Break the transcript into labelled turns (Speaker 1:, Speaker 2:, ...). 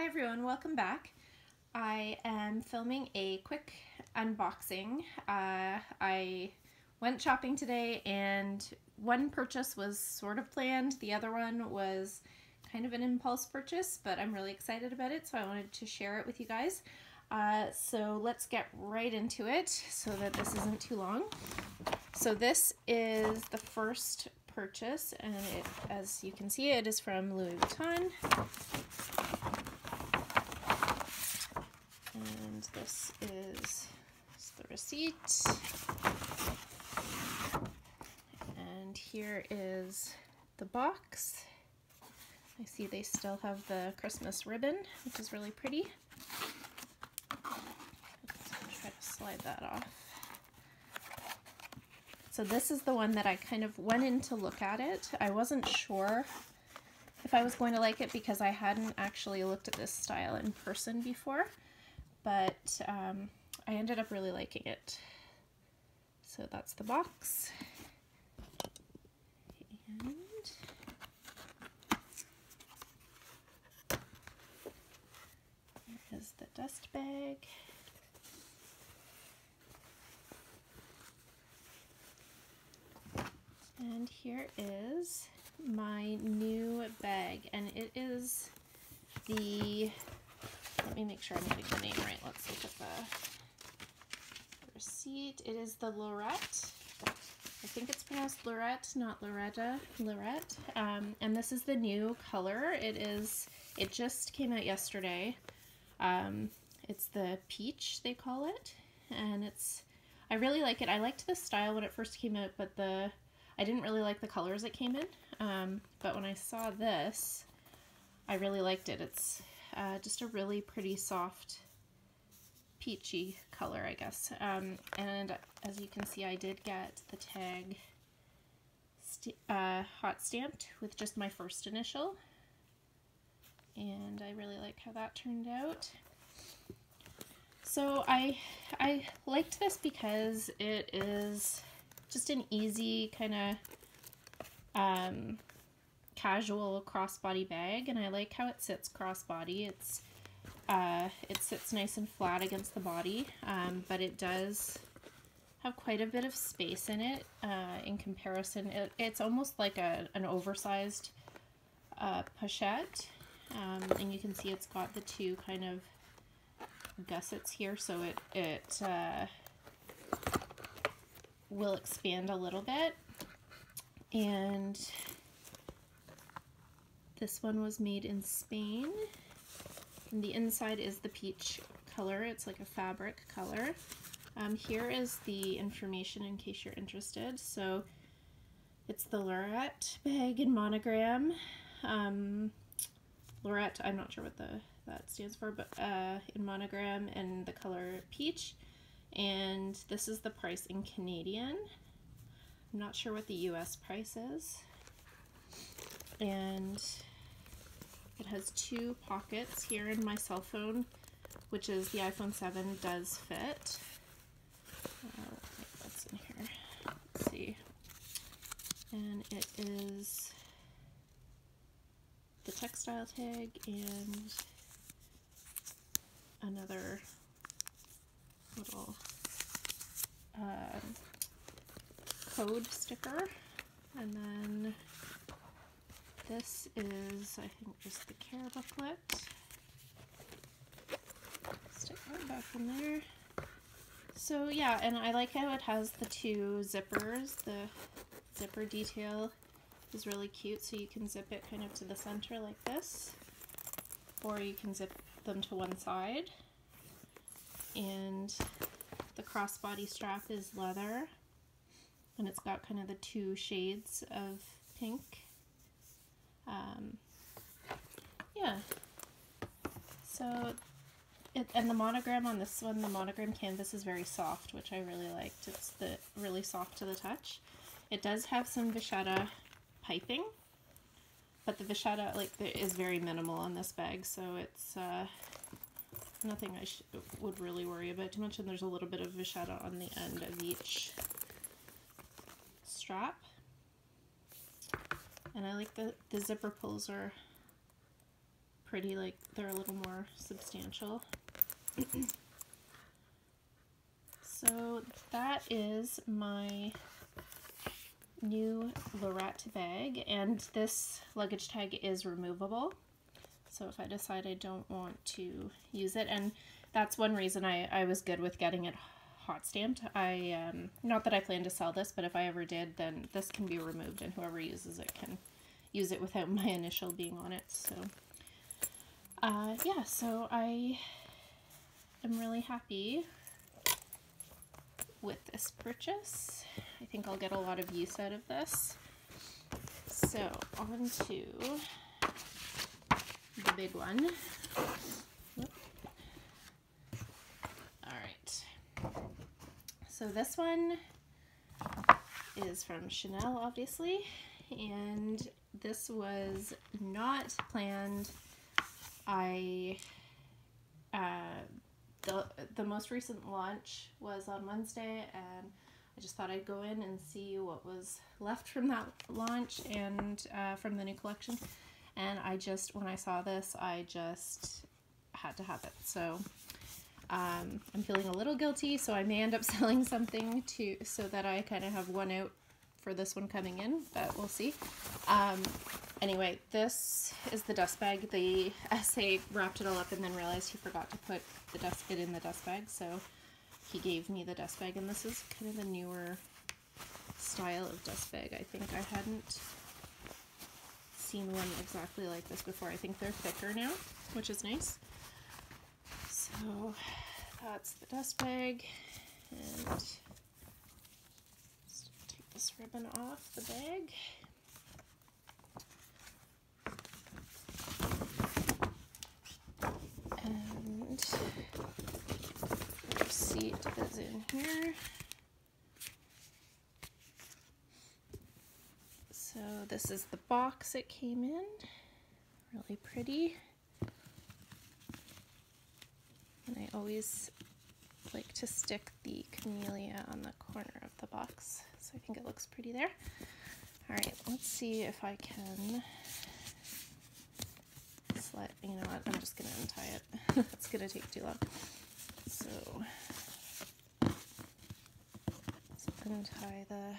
Speaker 1: Hi everyone, welcome back. I am filming a quick unboxing. Uh, I went shopping today and one purchase was sort of planned, the other one was kind of an impulse purchase, but I'm really excited about it, so I wanted to share it with you guys. Uh, so let's get right into it so that this isn't too long. So this is the first purchase and it, as you can see it is from Louis Vuitton. And this is the receipt. And here is the box. I see they still have the Christmas ribbon, which is really pretty. Let's try to slide that off. So this is the one that I kind of went in to look at it. I wasn't sure if I was going to like it because I hadn't actually looked at this style in person before, but um, I ended up really liking it. So that's the box. And here is the dust bag. And here is my new bag, and it is the, let me make sure I'm getting the name right. Let's look at the receipt. It is the Lorette. I think it's pronounced Lorette, not Loretta, Lorette. Um, and this is the new color. It is, it just came out yesterday. Um, it's the peach, they call it. And it's, I really like it. I liked the style when it first came out, but the I didn't really like the colors it came in, um, but when I saw this, I really liked it. It's uh, just a really pretty soft peachy color, I guess. Um, and as you can see, I did get the tag st uh, hot stamped with just my first initial. And I really like how that turned out. So I, I liked this because it is just an easy kind of um, casual crossbody bag and I like how it sits crossbody. It's uh, it sits nice and flat against the body, um, but it does have quite a bit of space in it uh, in comparison. It, it's almost like a, an oversized uh, pochette, um, and you can see it's got the two kind of gussets here, so it, it uh, will expand a little bit. And this one was made in Spain. And the inside is the peach color. It's like a fabric color. Um, here is the information in case you're interested. So it's the Lorette bag and monogram. Um, Lorette, I'm not sure what the that stands for, but uh, in monogram and the color peach and this is the price in Canadian. I'm not sure what the US price is. And it has two pockets here in my cell phone, which is the iPhone 7 does fit. Uh, what's in here? Let's see. And it is the textile tag and another little uh, code sticker. And then this is, I think, just the care booklet. Stick that back in there. So yeah, and I like how it has the two zippers. The zipper detail is really cute, so you can zip it kind of to the center like this, or you can zip them to one side and the crossbody strap is leather and it's got kind of the two shades of pink. Um, yeah, so it, and the monogram on this one, the monogram canvas is very soft, which I really liked. It's the really soft to the touch. It does have some vachetta piping, but the vachetta like is very minimal on this bag, so it's uh, nothing I would really worry about too much, and there's a little bit of vachetta on the end of each strap. And I like the, the zipper pulls are pretty, like they're a little more substantial. so that is my new Lorette bag and this luggage tag is removable. So if I decide I don't want to use it, and that's one reason I, I was good with getting it hot stamped. I, um, not that I plan to sell this, but if I ever did, then this can be removed and whoever uses it can use it without my initial being on it. So, uh, yeah, so I am really happy with this purchase. I think I'll get a lot of use out of this. So, on to the big one. All right. So this one is from Chanel, obviously, and this was not planned. I uh, the the most recent launch was on Wednesday, and I just thought I'd go in and see what was left from that launch and uh, from the new collection. And I just when I saw this, I just had to have it. So um, I'm feeling a little guilty, so I may end up selling something to so that I kind of have one out for this one coming in, but we'll see. Um, anyway, this is the dust bag. The SA wrapped it all up and then realized he forgot to put the dust it in the dust bag, so he gave me the dust bag, and this is kind of a newer style of dust bag. I think I hadn't seen one exactly like this before. I think they're thicker now, which is nice. So that's the dust bag, and take this ribbon off the bag. And the receipt is in here. So this is the box it came in. Really pretty. And I always like to stick the camellia on the corner of the box. So I think it looks pretty there. All right, let's see if I can slide, you know what, I'm just gonna untie it. it's gonna take too long. So let's untie the